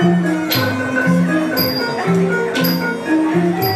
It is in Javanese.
Thank you.